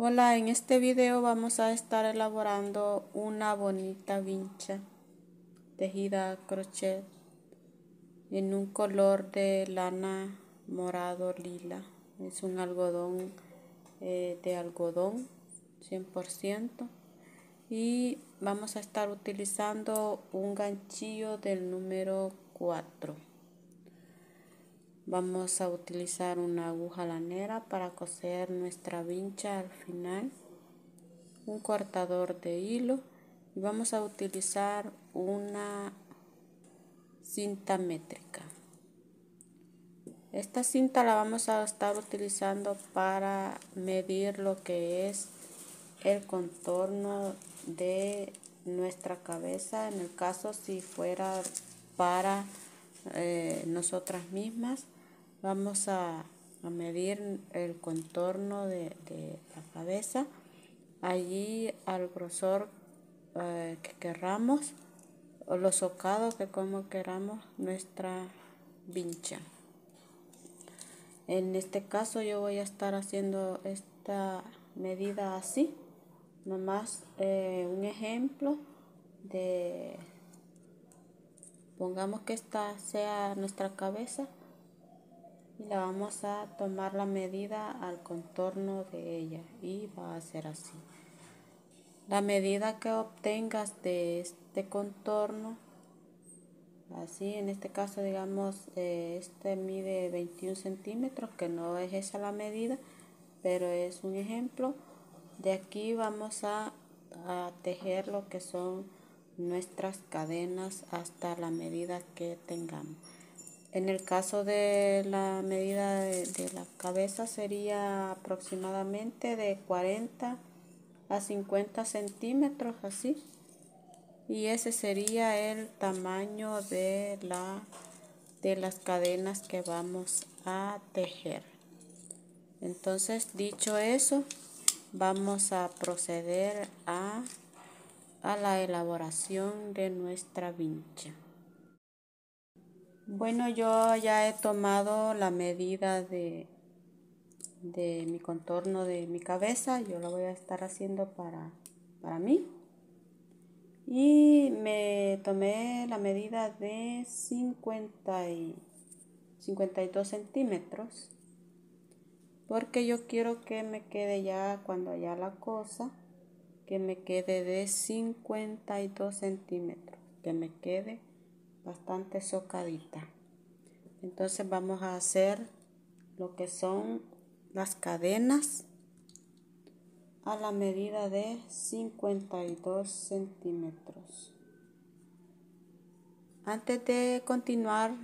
Hola, en este video vamos a estar elaborando una bonita vincha tejida a crochet en un color de lana morado lila. Es un algodón eh, de algodón 100% y vamos a estar utilizando un ganchillo del número 4. Vamos a utilizar una aguja lanera para coser nuestra vincha al final, un cortador de hilo y vamos a utilizar una cinta métrica. Esta cinta la vamos a estar utilizando para medir lo que es el contorno de nuestra cabeza en el caso si fuera para eh, nosotras mismas Vamos a, medir el contorno de, la cabeza. Allí al grosor eh, que queramos o los socados que como queramos nuestra vincha. En este caso yo voy a estar haciendo esta medida así, nomás eh, un ejemplo de, pongamos que esta sea nuestra cabeza y la vamos a tomar la medida al contorno de ella y va a ser así. La medida que obtengas de este contorno así en este caso digamos eh, este mide 21 centímetros que no es esa la medida pero es un ejemplo. De aquí vamos a, a tejer lo que son nuestras cadenas hasta la medida que tengamos en el caso de la medida de, la cabeza sería aproximadamente de 40 a 50 centímetros así. Y ese sería el tamaño de, la, de las cadenas que vamos a tejer. Entonces, dicho eso, vamos a proceder a, a la elaboración de nuestra vincha. Bueno, yo ya he tomado la medida de, de mi contorno de mi cabeza. Yo lo voy a estar haciendo para, para mí. Y me tomé la medida de 50 y 52 centímetros. Porque yo quiero que me quede ya cuando haya la cosa, que me quede de 52 centímetros. Que me quede bastante socadita. Entonces vamos a hacer lo que son las cadenas a la medida de 52 centímetros. Antes de continuar,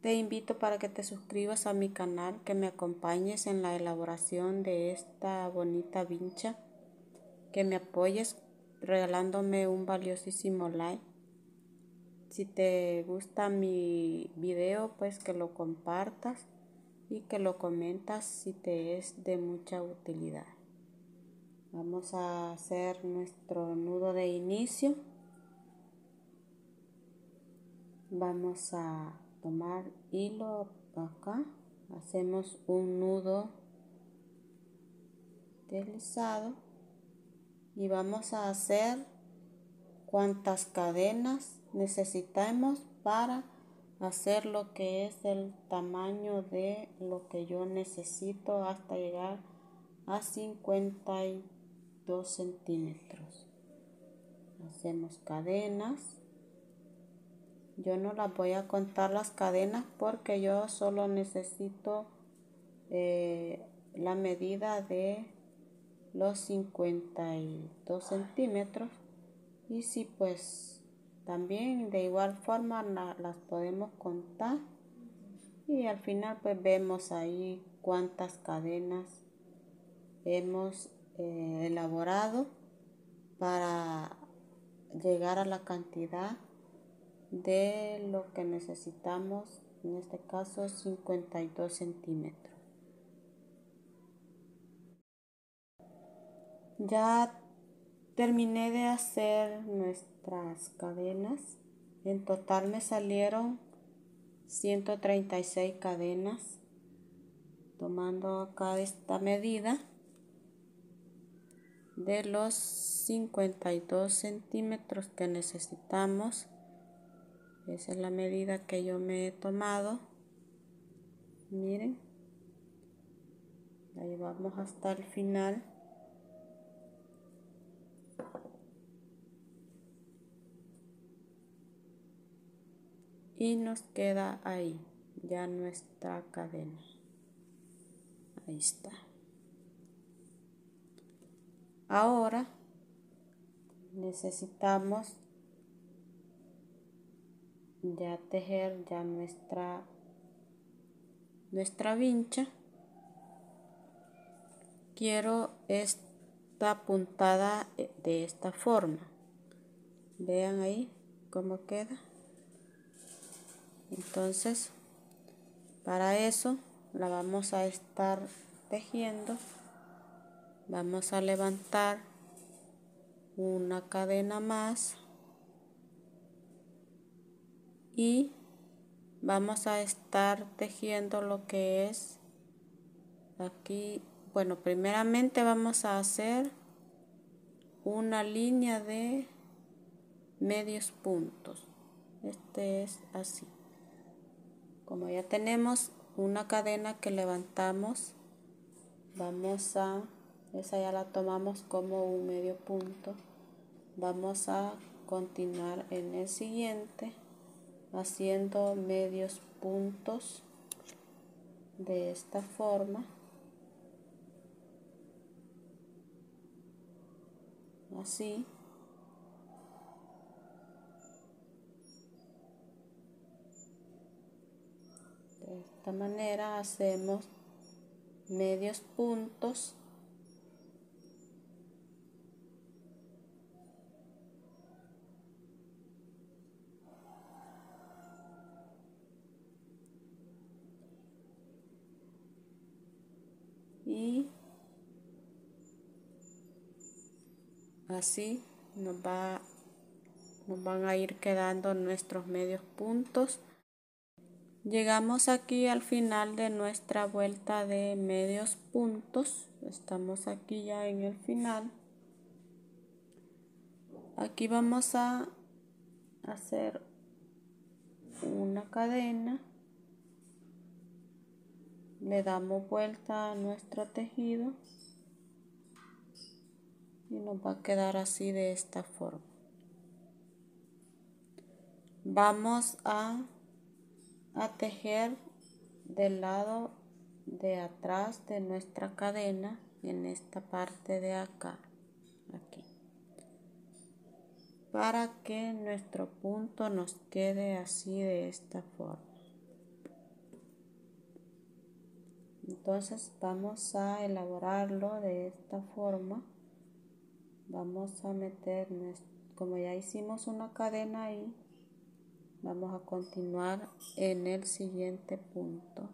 te invito para que te suscribas a mi canal, que me acompañes en la elaboración de esta bonita vincha, que me apoyes regalándome un valiosísimo like si te gusta mi video, pues que lo compartas y que lo comentas si te es de mucha utilidad. Vamos a hacer nuestro nudo de inicio. Vamos a tomar hilo acá. Hacemos un nudo deslizado y vamos a hacer cuantas cadenas necesitamos para hacer lo que es el tamaño de lo que yo necesito hasta llegar a 52 centímetros. Hacemos cadenas. Yo no las voy a contar las cadenas porque yo solo necesito eh, la medida de los 52 centímetros. Y si pues también de igual forma las podemos contar. Y al final pues vemos ahí cuántas cadenas hemos eh, elaborado para llegar a la cantidad de lo que necesitamos en este caso 52 centímetros. Ya terminé de hacer nuestras cadenas. En total me salieron 136 cadenas tomando acá esta medida de los 52 centímetros que necesitamos. Esa es la medida que yo me he tomado. Miren ahí vamos hasta el final y nos queda ahí ya nuestra cadena. Ahí está. Ahora necesitamos ya tejer ya nuestra nuestra vincha. Quiero esta puntada de esta forma. Vean ahí cómo queda entonces para eso la vamos a estar tejiendo. Vamos a levantar una cadena más y vamos a estar tejiendo lo que es aquí. Bueno primeramente vamos a hacer una línea de medios puntos. Este es así como ya tenemos una cadena que levantamos vamos a esa ya la tomamos como un medio punto. Vamos a continuar en el siguiente haciendo medios puntos de esta forma. Así de esta manera hacemos medios puntos y así nos va nos van a ir quedando nuestros medios puntos Llegamos aquí al final de nuestra vuelta de medios puntos. Estamos aquí ya en el final. Aquí vamos a hacer una cadena. Le damos vuelta a nuestro tejido. Y nos va a quedar así de esta forma. Vamos a a tejer del lado de atrás de nuestra cadena en esta parte de acá aquí para que nuestro punto nos quede así de esta forma. Entonces vamos a elaborarlo de esta forma. Vamos a meter como ya hicimos una cadena ahí vamos a continuar en el siguiente punto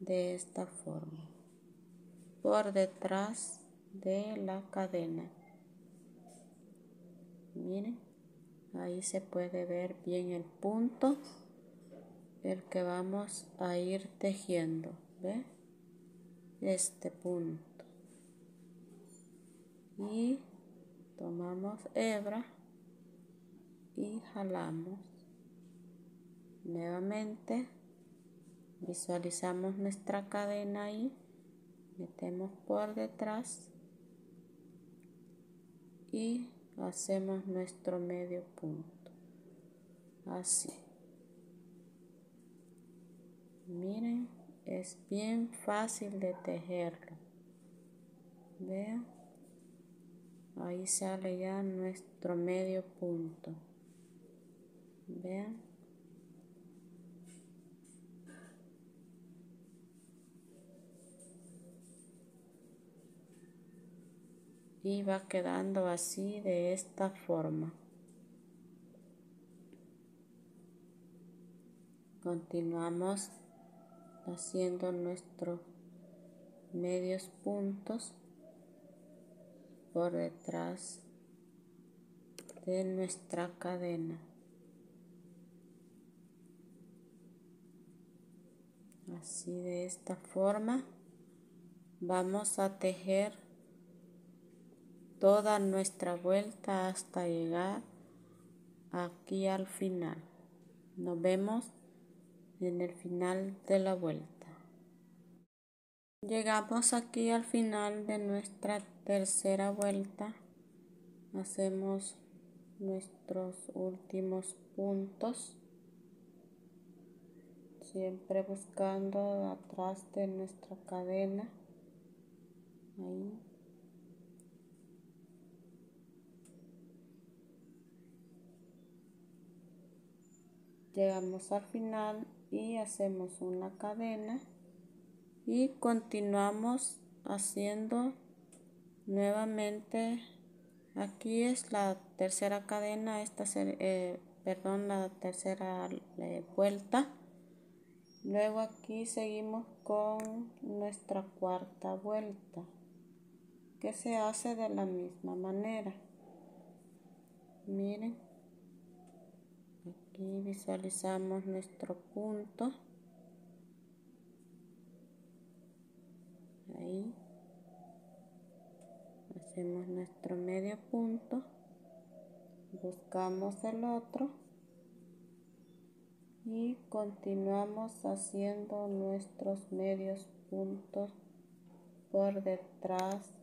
de esta forma. Por detrás de la cadena. Miren ahí se puede ver bien el punto el que vamos a ir tejiendo ¿ve? este punto. Y tomamos hebra y jalamos. Nuevamente visualizamos nuestra cadena ahí. Metemos por detrás y hacemos nuestro medio punto. Así. Miren es bien fácil de tejerlo. Vean ahí sale ya nuestro medio punto vean. Y va quedando así de esta forma. Continuamos haciendo nuestros medios puntos por detrás de nuestra cadena así de esta forma vamos a tejer toda nuestra vuelta hasta llegar aquí al final. Nos vemos en el final de la vuelta. Llegamos aquí al final de nuestra tercera vuelta. Hacemos nuestros últimos puntos. Siempre buscando atrás de nuestra cadena. Ahí. llegamos al final y hacemos una cadena y continuamos haciendo nuevamente aquí es la tercera cadena esta eh, perdón la tercera eh, vuelta luego aquí seguimos con nuestra cuarta vuelta que se hace de la misma manera miren Aquí visualizamos nuestro punto. Ahí. Hacemos nuestro medio punto. Buscamos el otro. Y continuamos haciendo nuestros medios puntos por detrás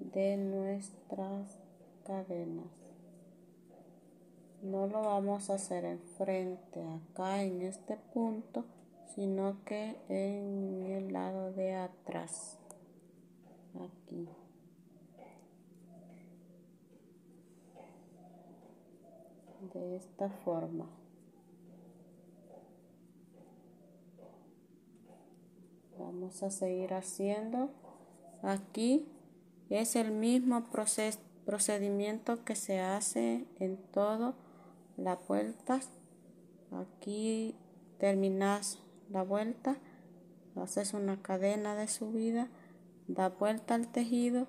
de nuestras cadenas. No lo vamos a hacer enfrente acá en este punto sino que en el lado de atrás aquí. De esta forma vamos a seguir haciendo. Aquí es el mismo procedimiento que se hace en todo la vuelta. Aquí terminas la vuelta haces una cadena de subida da vuelta al tejido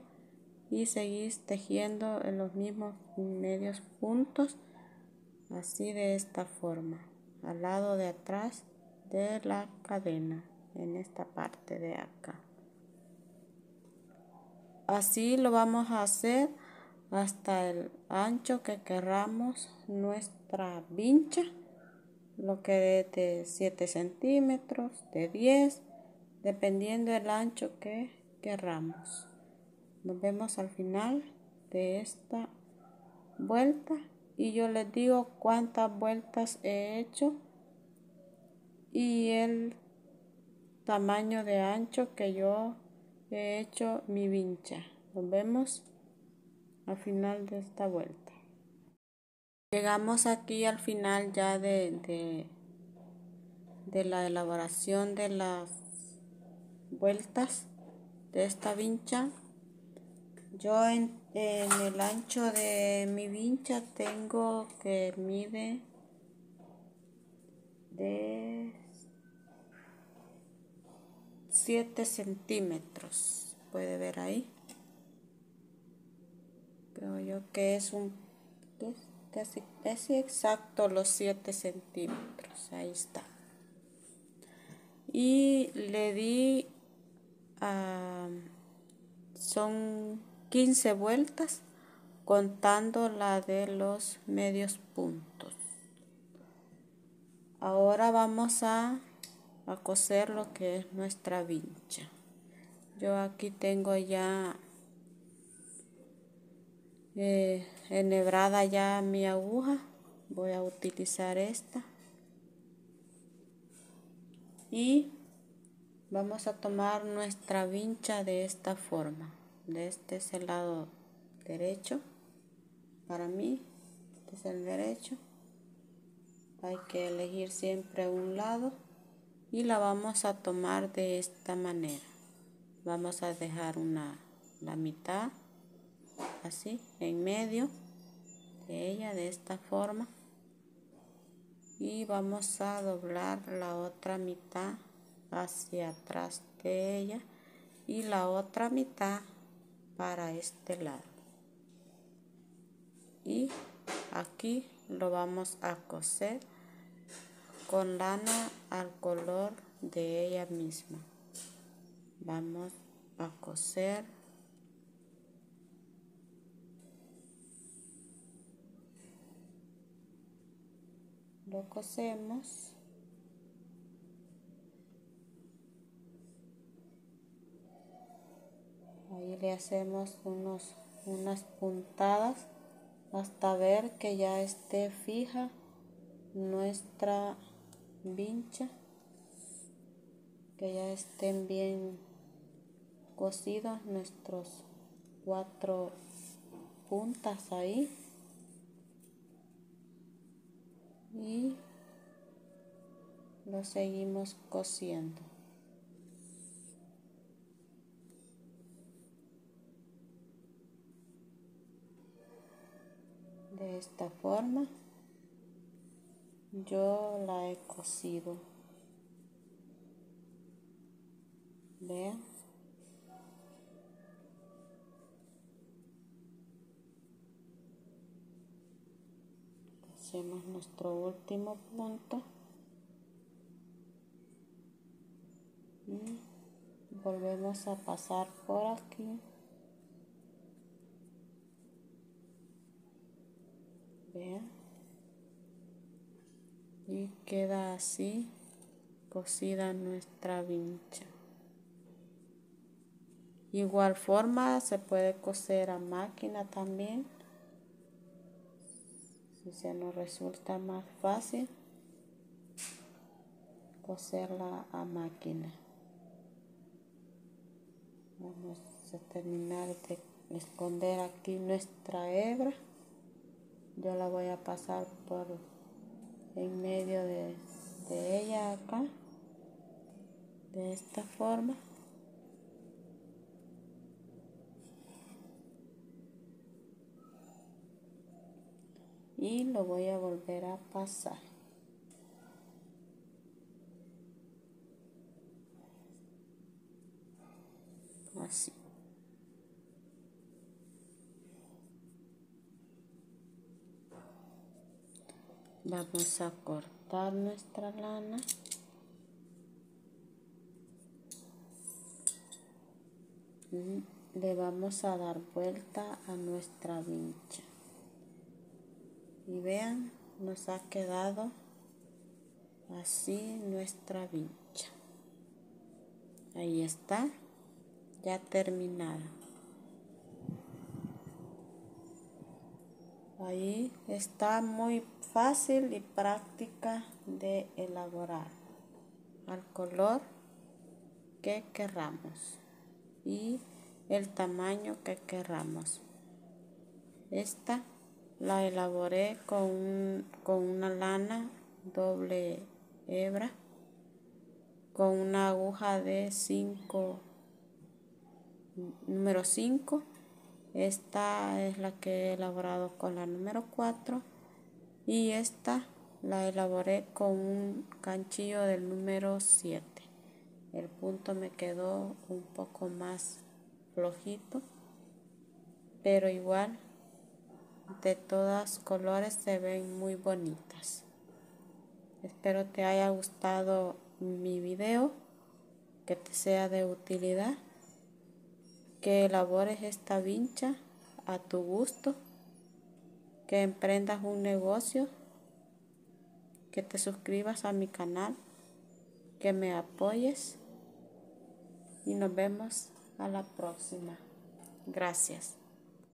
y seguís tejiendo en los mismos medios puntos así de esta forma al lado de atrás de la cadena en esta parte de acá así lo vamos a hacer hasta el ancho que querramos nuestra vincha, lo que es de 7 centímetros, de 10, dependiendo del ancho que querramos. Nos vemos al final de esta vuelta y yo les digo cuántas vueltas he hecho y el tamaño de ancho que yo he hecho mi vincha. Nos vemos al final de esta vuelta. Llegamos aquí al final ya de, de, la elaboración de las vueltas de esta vincha. Yo en, en, el ancho de mi vincha tengo que mide de 7 centímetros. Puede ver ahí creo yo que es un casi, casi exacto los 7 centímetros. Ahí está. Y le di son 15 vueltas contando la de los medios puntos. Ahora vamos a, a coser lo que es nuestra vincha. Yo aquí tengo ya eh, enhebrada ya mi aguja. Voy a utilizar esta. Y vamos a tomar nuestra vincha de esta forma de este es el lado derecho para mí este es el derecho. Hay que elegir siempre un lado y la vamos a tomar de esta manera. Vamos a dejar una la mitad así en medio de ella de esta forma. Y vamos a doblar la otra mitad hacia atrás de ella y la otra mitad para este lado. Y aquí lo vamos a coser con lana al color de ella misma. Vamos a coser lo cosemos ahí le hacemos unos unas puntadas hasta ver que ya esté fija nuestra vincha que ya estén bien cosidos nuestros cuatro puntas ahí. Y lo seguimos cosiendo de esta forma yo la he cosido vean hacemos nuestro último punto. Y volvemos a pasar por aquí. Vean y queda así cosida nuestra vincha. Igual forma se puede coser a máquina también si se nos resulta más fácil coserla a máquina. Vamos a terminar de esconder aquí nuestra hebra. Yo la voy a pasar por en medio de, de ella acá de esta forma. Y lo voy a volver a pasar. Así vamos a cortar nuestra lana. Le vamos a dar vuelta a nuestra vincha. Y vean nos ha quedado así nuestra vincha. Ahí está ya terminada ahí está muy fácil y práctica de elaborar al color que querramos y el tamaño que querramos. Esta la elaboré con, con una lana doble hebra con una aguja de 5 número 5 esta es la que he elaborado con la número 4 y esta la elaboré con un ganchillo del número 7 el punto me quedó un poco más flojito pero igual de todas colores se ven muy bonitas. Espero te haya gustado mi video, que te sea de utilidad, que elabores esta vincha a tu gusto, que emprendas un negocio, que te suscribas a mi canal, que me apoyes y nos vemos a la próxima. Gracias.